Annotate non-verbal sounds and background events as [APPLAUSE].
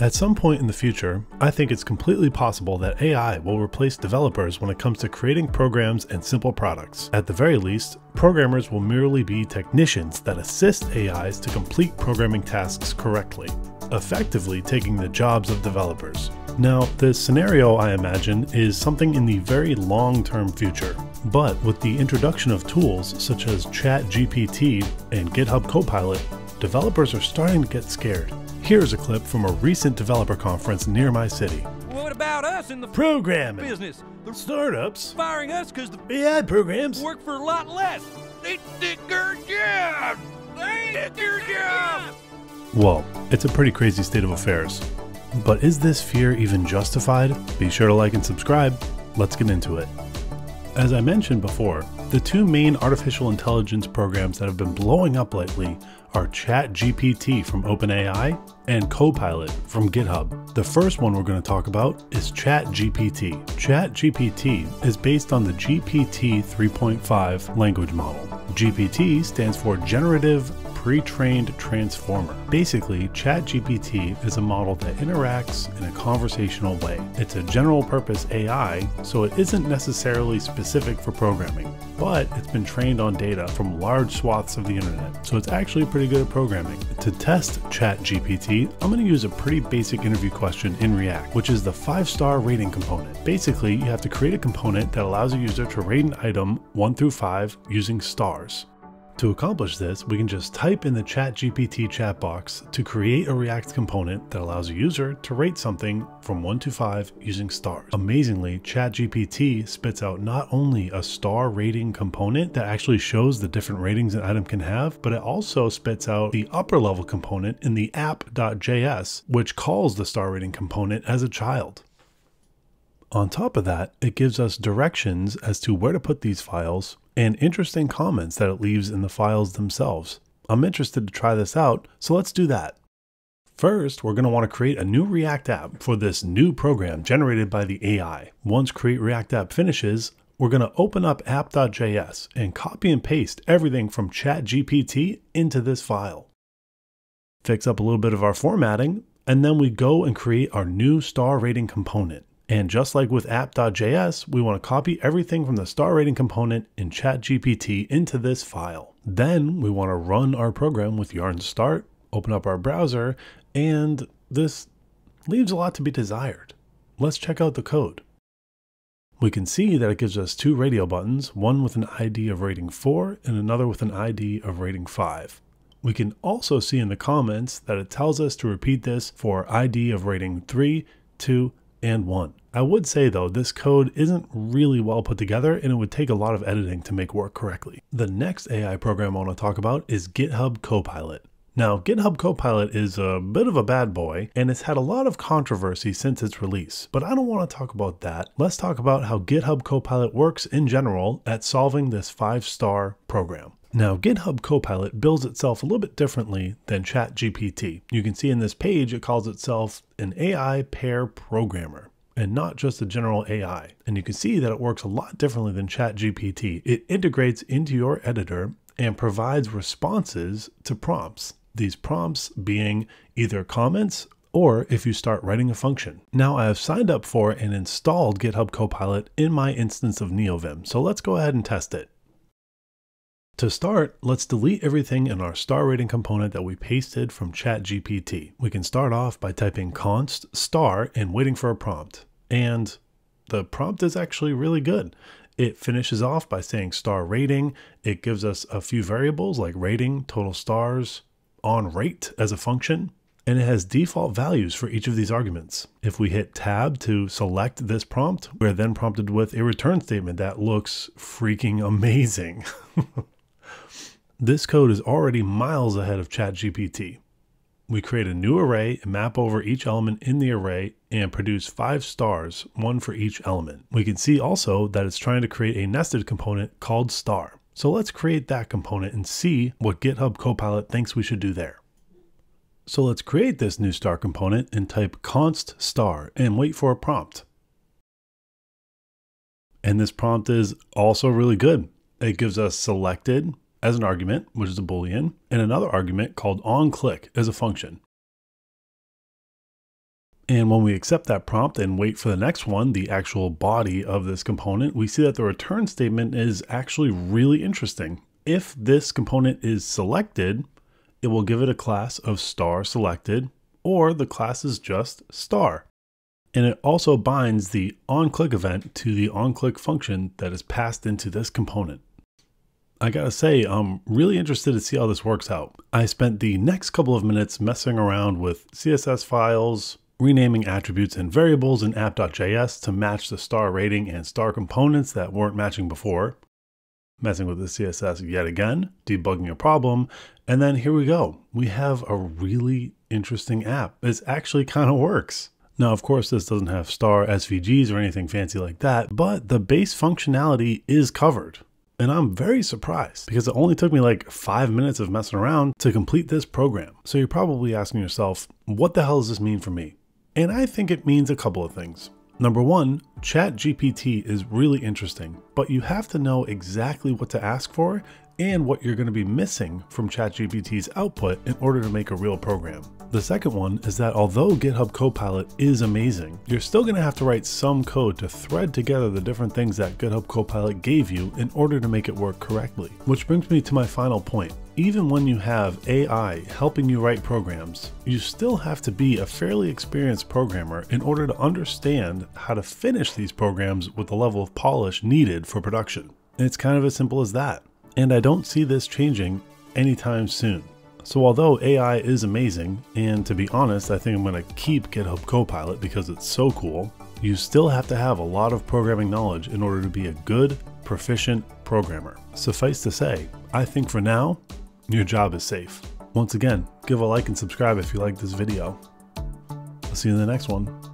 At some point in the future, I think it's completely possible that AI will replace developers when it comes to creating programs and simple products. At the very least, programmers will merely be technicians that assist AIs to complete programming tasks correctly, effectively taking the jobs of developers. Now, the scenario I imagine is something in the very long-term future, but with the introduction of tools such as ChatGPT and GitHub Copilot, developers are starting to get scared. Here's a clip from a recent developer conference near my city. What about us in the Programming, business? They're startups, firing us because the AI programs. work for a lot less. They did their job. They did their job. Well, it's a pretty crazy state of affairs. But is this fear even justified? Be sure to like and subscribe. Let's get into it. As I mentioned before, the two main artificial intelligence programs that have been blowing up lately are ChatGPT from OpenAI and Copilot from GitHub. The first one we're going to talk about is ChatGPT. ChatGPT is based on the GPT 3.5 language model. GPT stands for Generative pre-trained transformer. Basically, ChatGPT is a model that interacts in a conversational way. It's a general purpose AI, so it isn't necessarily specific for programming, but it's been trained on data from large swaths of the internet, so it's actually pretty good at programming. To test ChatGPT, I'm going to use a pretty basic interview question in React, which is the five-star rating component. Basically, you have to create a component that allows a user to rate an item 1 through 5 using stars. To accomplish this, we can just type in the ChatGPT chat box to create a React component that allows a user to rate something from 1 to 5 using stars. Amazingly, ChatGPT spits out not only a star rating component that actually shows the different ratings an item can have, but it also spits out the upper level component in the app.js, which calls the star rating component as a child. On top of that, it gives us directions as to where to put these files and interesting comments that it leaves in the files themselves. I'm interested to try this out, so let's do that. First, we're going to want to create a new React app for this new program generated by the AI. Once Create React App finishes, we're going to open up app.js and copy and paste everything from ChatGPT into this file. Fix up a little bit of our formatting, and then we go and create our new star rating component. And just like with app.js, we want to copy everything from the star rating component in ChatGPT into this file. Then we want to run our program with yarn start, open up our browser, and this leaves a lot to be desired. Let's check out the code. We can see that it gives us two radio buttons, one with an ID of rating 4 and another with an ID of rating 5. We can also see in the comments that it tells us to repeat this for ID of rating 3, 2, and 1. I would say though, this code isn't really well put together and it would take a lot of editing to make work correctly. The next AI program I want to talk about is GitHub Copilot. Now, GitHub Copilot is a bit of a bad boy, and it's had a lot of controversy since its release. But I don't want to talk about that. Let's talk about how GitHub Copilot works in general at solving this five-star program. Now, GitHub Copilot builds itself a little bit differently than ChatGPT. You can see in this page it calls itself an AI pair programmer and not just a general AI. And you can see that it works a lot differently than ChatGPT. It integrates into your editor and provides responses to prompts. These prompts being either comments or if you start writing a function. Now I have signed up for and installed GitHub Copilot in my instance of NeoVim, so let's go ahead and test it. To start, let's delete everything in our star rating component that we pasted from ChatGPT. We can start off by typing const star and waiting for a prompt. And the prompt is actually really good. It finishes off by saying star rating. It gives us a few variables like rating, total stars, on rate as a function, and it has default values for each of these arguments. If we hit tab to select this prompt, we're then prompted with a return statement that looks freaking amazing. [LAUGHS] this code is already miles ahead of ChatGPT. We create a new array and map over each element in the array and produce five stars, one for each element. We can see also that it's trying to create a nested component called star. So let's create that component and see what GitHub Copilot thinks we should do there. So let's create this new star component and type const star and wait for a prompt. And this prompt is also really good. It gives us selected as an argument, which is a boolean, and another argument called onClick as a function. And when we accept that prompt and wait for the next one, the actual body of this component, we see that the return statement is actually really interesting. If this component is selected, it will give it a class of star selected, or the class is just star. And it also binds the onClick event to the onClick function that is passed into this component. I gotta say, I'm really interested to see how this works out. I spent the next couple of minutes messing around with CSS files, renaming attributes and variables in app.js to match the star rating and star components that weren't matching before, messing with the CSS yet again, debugging a problem, and then here we go. We have a really interesting app. It actually [LAUGHS] kind of works. Now, of course, this doesn't have star SVGs or anything fancy like that, but the base functionality is covered. And I'm very surprised because it only took me like five minutes of messing around to complete this program. So you're probably asking yourself, what the hell does this mean for me? And I think it means a couple of things. Number one, ChatGPT is really interesting, but you have to know exactly what to ask for and what you're going to be missing from ChatGPT's output in order to make a real program. The second one is that although GitHub Copilot is amazing, you're still going to have to write some code to thread together the different things that GitHub Copilot gave you in order to make it work correctly. Which brings me to my final point. Even when you have AI helping you write programs, you still have to be a fairly experienced programmer in order to understand how to finish these programs with the level of polish needed for production. It's kind of as simple as that. And I don't see this changing anytime soon. So although AI is amazing, and to be honest, I think I'm going to keep GitHub Copilot because it's so cool, you still have to have a lot of programming knowledge in order to be a good, proficient programmer. Suffice to say, I think for now, your job is safe. Once again, give a like and subscribe if you like this video. I'll see you in the next one.